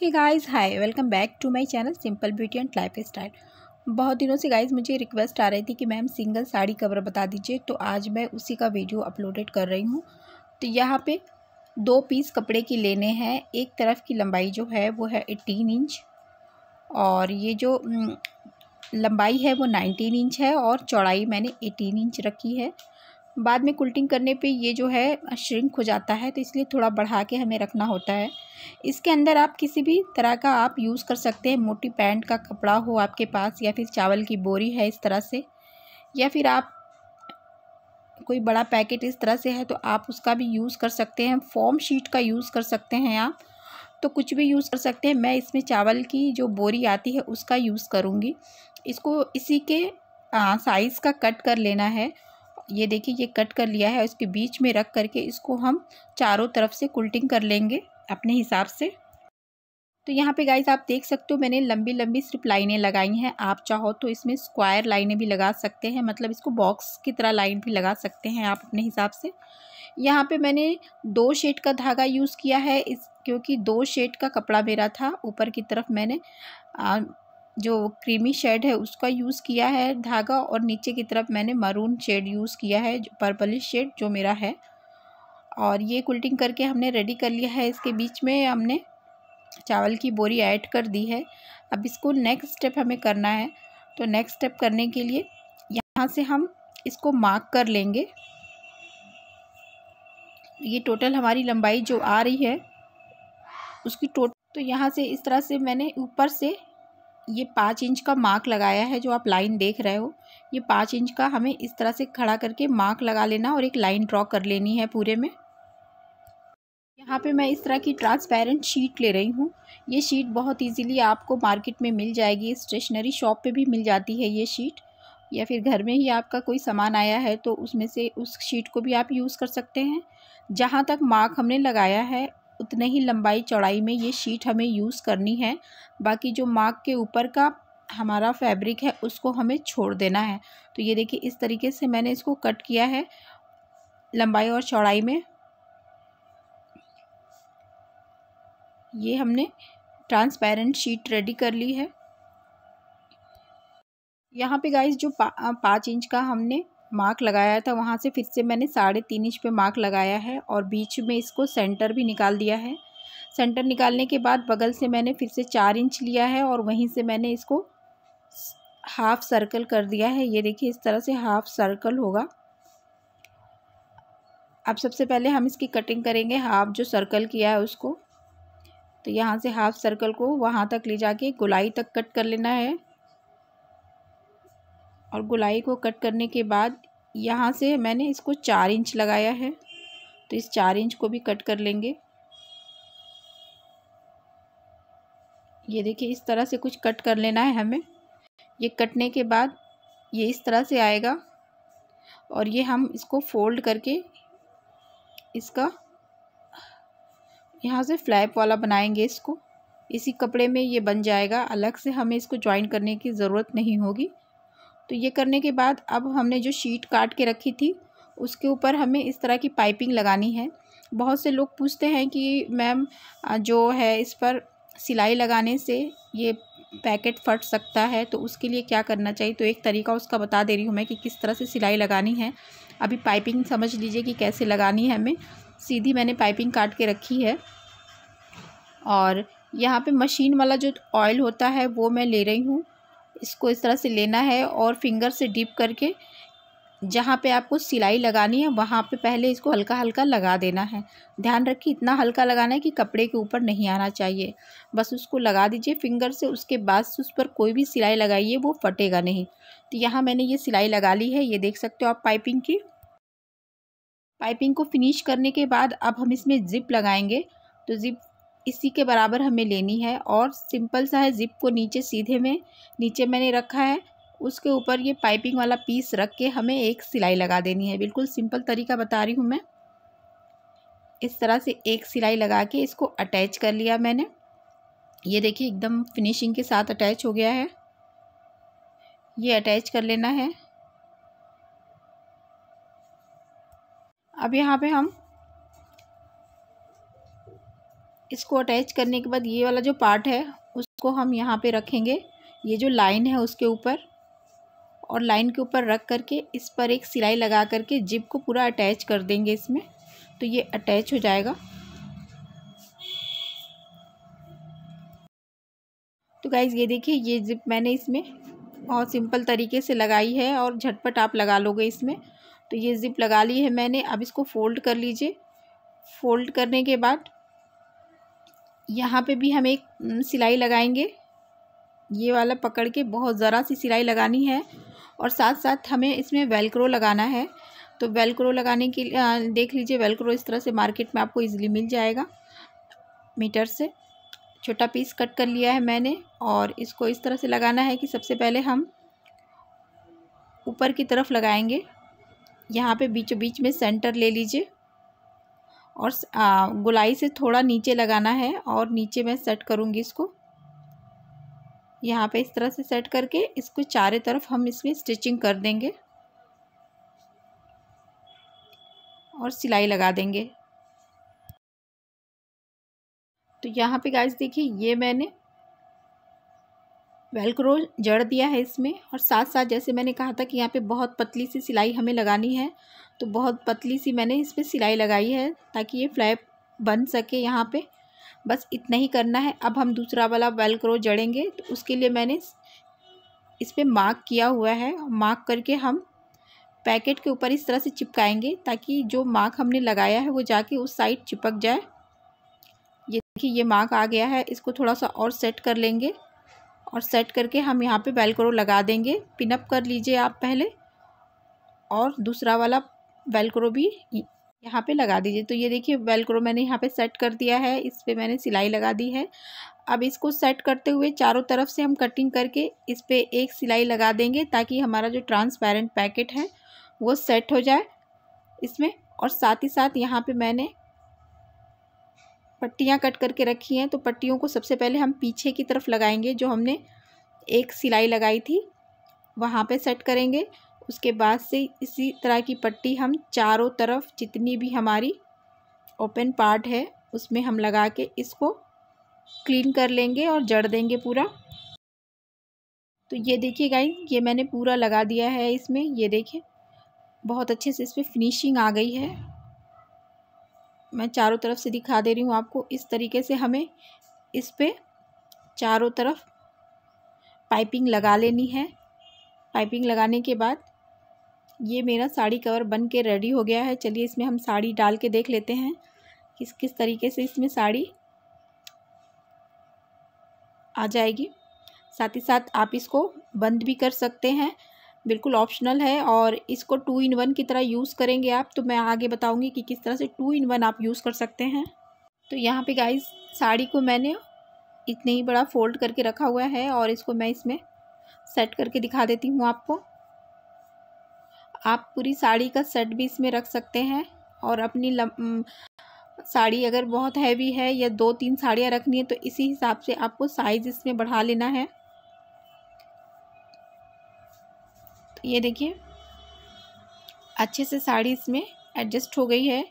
Hey guys hi welcome back to my channel simple beauty and lifestyle बहुत दिनों से guys मुझे request आ रही थी कि मैम सिंगल साड़ी कवर बता दीजिए तो आज मैं उसी का वीडियो अपलोडेड कर रही हूँ। तो यहाँ पे दो पीस कपड़े की लेने हैं, एक तरफ़ की लंबाई जो है वो है एटीन इंच और ये जो लंबाई है वो नाइनटीन इंच है और चौड़ाई मैंने एटीन इंच रखी है। बाद में कुल्टिंग करने पे ये जो है, श्रिंक हो जाता है तो इसलिए थोड़ा बढ़ा के हमें रखना होता है। इसके अंदर आप किसी भी तरह का आप यूज़ कर सकते हैं, मोटी पैंट का कपड़ा हो आपके पास, या फिर चावल की बोरी है इस तरह से, या फिर आप कोई बड़ा पैकेट इस तरह से है तो आप उसका भी यूज़ कर सकते हैं, फॉर्म शीट का यूज़ कर सकते हैं आप। तो कुछ भी यूज़ कर सकते हैं, मैं इसमें चावल की जो बोरी आती है, उसका यूज़ करूँगी। इसको इसी के साइज़ का कट कर लेना है ये देखिए, ये कट कर लिया है इसके बीच में रख करके इसको हम चारों तरफ़ से कुल्टिंग कर लेंगे अपने हिसाब से। तो यहाँ पे गाइस आप देख सकते हो मैंने लंबी लंबी सिर्फ़ लाइनें लगाई हैं। आप चाहो तो इसमें स्क्वायर लाइनें भी लगा सकते हैं मतलब इसको बॉक्स की तरह लाइन भी लगा सकते हैं आप अपने हिसाब से। यहाँ पे मैंने दो शेड का धागा यूज़ किया है, इस, क्योंकि दो शेड का कपड़ा मेरा था, ऊपर की तरफ़ मैंने जो क्रीमी शेड है, उसका यूज़ किया है धागा और नीचे की तरफ़ मैंने मरून शेड यूज़ किया है पर्पलिश शेड जो मेरा है। और ये कुल्टिंग करके हमने रेडी कर लिया है। इसके बीच में हमने चावल की बोरी ऐड कर दी है। अब इसको नेक्स्ट स्टेप हमें करना है। तो नेक्स्ट स्टेप करने के लिए यहाँ से हम इसको मार्क कर लेंगे। ये टोटल हमारी लंबाई जो आ रही है, उसकी टोटल तो यहाँ से इस तरह से मैंने ऊपर से ये पाँच इंच का मार्क लगाया है जो आप लाइन देख रहे हो। ये पाँच इंच का हमें इस तरह से खड़ा करके मार्क लगा लेना और एक लाइन ड्रॉ कर लेनी है पूरे में। यहाँ पे मैं इस तरह की ट्रांसपेरेंट शीट ले रही हूँ। ये शीट बहुत इजीली आपको मार्केट में मिल जाएगी, स्टेशनरी शॉप पे भी मिल जाती है ये शीट। या फिर घर में ही आपका कोई सामान आया है तो उसमें से उस शीट को भी आप यूज़ कर सकते हैं। जहाँ तक मार्क हमने लगाया है उतने ही लंबाई चौड़ाई में ये शीट हमें यूज़ करनी है। बाकी जो मार्क के ऊपर का हमारा फैब्रिक है उसको हमें छोड़ देना है। तो ये देखिए इस तरीके से मैंने इसको कट किया है लंबाई और चौड़ाई में। ये हमने ट्रांसपेरेंट शीट रेडी कर ली है। यहाँ पे गाइस जो पा, पाँच इंच का हमने मार्क लगाया था वहाँ से, फिर से मैंने साढ़े तीन इंच पे मार्क लगाया है और बीच में इसको सेंटर भी निकाल दिया है। सेंटर निकालने के बाद बगल से मैंने फिर से चार इंच लिया है और वहीं से मैंने इसको हाफ़ सर्कल कर दिया है। ये देखिए, इस तरह से हाफ़ सर्कल होगा। अब सबसे पहले हम इसकी कटिंग करेंगे, हाफ़ जो सर्कल किया है उसको। तो यहाँ से हाफ़ सर्कल को वहाँ तक ले जाके गुलाई तक कट कर लेना है। और गुलाई को कट करने के बाद यहाँ से मैंने इसको चार इंच लगाया है। तो इस चार इंच को भी कट कर लेंगे। ये देखिए, इस तरह से कुछ कट कर लेना है हमें। ये कटने के बाद ये इस तरह से आएगा और ये हम इसको फोल्ड करके इसका यहाँ से फ्लैप वाला बनाएँगे इसको। इसी कपड़े में ये बन जाएगा। अलग से हमें इसको ज्वाइन करने की ज़रूरत नहीं होगी। तो ये करने के बाद अब हमने जो शीट काट के रखी थी, उसके ऊपर हमें इस तरह की पाइपिंग लगानी है। बहुत से लोग पूछते हैं कि मैम, जो है इस पर सिलाई लगाने से ये पैकेट फट सकता है तो उसके लिए क्या करना चाहिए? तो एक तरीका उसका बता दे रही हूँ मैं कि किस तरह से सिलाई लगानी है। अभी पाइपिंग समझ लीजिए कि कैसे लगानी है हमें। सीधी मैंने पाइपिंग काट के रखी है। और यहाँ पे मशीन वाला जो ऑयल होता है, वो मैं ले रही हूँ। इसको इस तरह से लेना है और फिंगर से डिप करके जहाँ पे आपको सिलाई लगानी है, वहाँ पे पहले इसको हल्का हल्का लगा देना है। ध्यान रखिए, इतना हल्का लगाना है कि कपड़े के ऊपर नहीं आना चाहिए। बस उसको लगा दीजिए फिंगर से, उसके बाद से उस पर कोई भी सिलाई लगाइए, वो फटेगा नहीं। तो यहाँ मैंने ये सिलाई लगा ली है, ये देख सकते हो आप पाइपिंग की। पाइपिंग को फिनिश करने के बाद अब हम इसमें ज़िप लगाएँगे। तो ज़िप इसी के बराबर हमें लेनी है और सिंपल सा है ज़िप को नीचे सीधे में, नीचे मैंने रखा है, उसके ऊपर ये पाइपिंग वाला पीस रख के हमें एक सिलाई लगा देनी है। बिल्कुल सिंपल तरीका बता रही हूँ मैं। इस तरह से एक सिलाई लगा के इसको अटैच कर लिया मैंने। ये देखिए, एकदम फिनिशिंग के साथ अटैच हो गया है। ये अटैच कर लेना है। अब यहाँ पे हम इसको अटैच करने के बाद ये वाला जो पार्ट है, उसको हम यहाँ पे रखेंगे। ये जो लाइन है उसके ऊपर, और लाइन के ऊपर रख करके इस पर एक सिलाई लगा करके जिप को पूरा अटैच कर देंगे इसमें। तो ये अटैच हो जाएगा। तो गाइज़ ये देखिए, ये जिप मैंने इसमें बहुत सिंपल तरीके से लगाई है और झटपट आप लगा लोगे इसमें। तो ये ज़िप लगा ली है मैंने। अब इसको फ़ोल्ड कर लीजिए। फ़ोल्ड करने के बाद यहाँ पे भी हम एक सिलाई लगाएँगे। ये वाला पकड़ के बहुत ज़रा सी सिलाई लगानी है और साथ साथ हमें इसमें वेलक्रो लगाना है। तो वेलक्रो लगाने के लिए देख लीजिए वेलक्रो इस तरह से मार्केट में आपको इजीली मिल जाएगा। मीटर से। छोटा पीस कट कर लिया है मैंने और इसको इस तरह से लगाना है कि सबसे पहले हम ऊपर की तरफ़ लगाएँगे। यहाँ पे बीचों बीच में सेंटर ले लीजिए। और गुलाई से थोड़ा नीचे लगाना है और नीचे मैं सेट करूँगी इसको। यहाँ पे इस तरह से सेट करके इसको चारों तरफ़ हम इसमें स्टिचिंग कर देंगे और सिलाई लगा देंगे। तो यहाँ पे गाइस देखिए, ये मैंने वेलक्रो जड़ दिया है इसमें और साथ साथ जैसे मैंने कहा था कि यहाँ पे बहुत पतली सी सिलाई हमें लगानी है तो बहुत पतली सी मैंने इस पर सिलाई लगाई है ताकि ये फ्लैप बन सके यहाँ पे। बस इतना ही करना है। अब हम दूसरा वाला वेलक्रो जड़ेंगे तो उसके लिए मैंने इस पर मार्क किया हुआ है। मार्क करके हम पैकेट के ऊपर इस तरह से चिपकाएँगे ताकि जो मार्क हमने लगाया है वो जाके उस साइड चिपक जाए। ये देखिए, ये मार्क आ गया है। इसको थोड़ा सा और सेट कर लेंगे। और सेट करके हम यहाँ पे वेलक्रो लगा देंगे। पिनअप कर लीजिए आप पहले। और दूसरा वाला वेलक्रो भी यहाँ पे लगा दीजिए। तो ये देखिए वेलक्रो मैंने यहाँ पे सेट कर दिया है। इस पर मैंने सिलाई लगा दी है। अब इसको सेट करते हुए चारों तरफ़ से हम कटिंग करके इस पर एक सिलाई लगा देंगे ताकि हमारा जो ट्रांसपेरेंट पैकेट है, वो सेट हो जाए इसमें। और साथ ही साथ यहाँ पे मैंने पट्टियाँ कट करके रखी हैं तो पट्टियों को सबसे पहले हम पीछे की तरफ़ लगाएँगे, जो हमने एक सिलाई लगाई थी, वहाँ पे सेट करेंगे। उसके बाद से इसी तरह की पट्टी हम चारों तरफ़ जितनी भी हमारी ओपन पार्ट है, उसमें हम लगा के इसको क्लीन कर लेंगे और जड़ देंगे पूरा। तो ये देखिए गाइस, ये मैंने पूरा लगा दिया है इसमें, ये देखिए, बहुत अच्छे से इस पर फिनिशिंग आ गई है। मैं चारों तरफ़ से दिखा दे रही हूँ आपको। इस तरीके से हमें इस पर चारों तरफ़ पाइपिंग लगा लेनी है। पाइपिंग लगाने के बाद ये मेरा साड़ी कवर बन के रेडी हो गया है। चलिए इसमें हम साड़ी डाल के देख लेते हैं किस किस तरीके से इसमें साड़ी आ जाएगी। साथ ही साथ आप इसको बंद भी कर सकते हैं। बिल्कुल ऑप्शनल है और इसको टू इन वन की तरह यूज़ करेंगे आप तो मैं आगे बताऊँगी कि किस तरह से टू इन वन आप यूज़ कर सकते हैं। तो यहाँ पे गाइस साड़ी को मैंने इतने ही बड़ा फोल्ड करके रखा हुआ है और इसको मैं इसमें सेट करके दिखा देती हूँ आपको। आप पूरी साड़ी का सेट भी इसमें रख सकते हैं और अपनी लम, साड़ी अगर बहुत हैवी है या दो तीन साड़ियाँ रखनी है तो इसी हिसाब से आपको साइज़ इसमें बढ़ा लेना है। ये देखिए। अच्छे से साड़ी इसमें एडजस्ट हो गई है।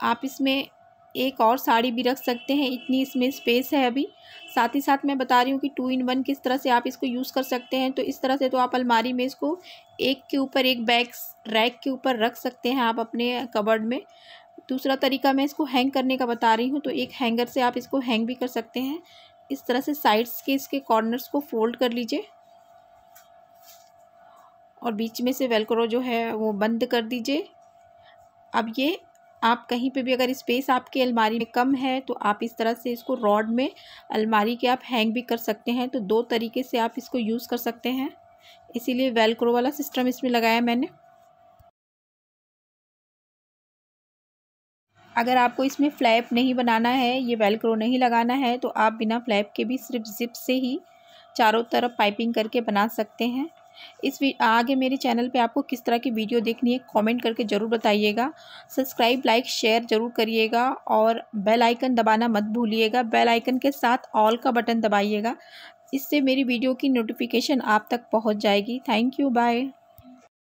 आप इसमें एक और साड़ी भी रख सकते हैं, इतनी इसमें स्पेस है अभी। साथ ही साथ मैं बता रही हूँ कि टू इन वन किस तरह से आप इसको यूज़ कर सकते हैं। तो इस तरह से तो आप अलमारी में इसको एक के ऊपर एक बैग रैक के ऊपर रख सकते हैं आप अपने कबर्ड में। दूसरा तरीका मैं इसको हैंग करने का बता रही हूँ तो एक हैंगर से आप इसको हैंग भी कर सकते हैं। इस तरह से साइड्स के इसके कॉर्नर्स को फोल्ड कर लीजिए। और बीच में से वेलक्रो जो है वो बंद कर दीजिए। अब ये आप कहीं पे भी अगर स्पेस आपके अलमारी में कम है तो आप इस तरह से इसको रॉड में अलमारी के आप हैंग भी कर सकते हैं। तो दो तरीके से आप इसको यूज़ कर सकते हैं। इसीलिए वेलक्रो वाला सिस्टम इसमें लगाया मैंने। अगर आपको इसमें फ्लैप नहीं बनाना है, ये वेलक्रो नहीं लगाना है तो आप बिना फ्लैप के भी सिर्फ़ जिप से ही चारों तरफ़ पाइपिंग करके बना सकते हैं। इस आगे मेरे चैनल पे आपको किस तरह की वीडियो देखनी है कमेंट करके ज़रूर बताइएगा। सब्सक्राइब लाइक शेयर ज़रूर करिएगा और बेल आइकन दबाना मत भूलिएगा। बेल आइकन के साथ ऑल का बटन दबाइएगा। इससे मेरी वीडियो की नोटिफिकेशन आप तक पहुँच जाएगी। Thank you bye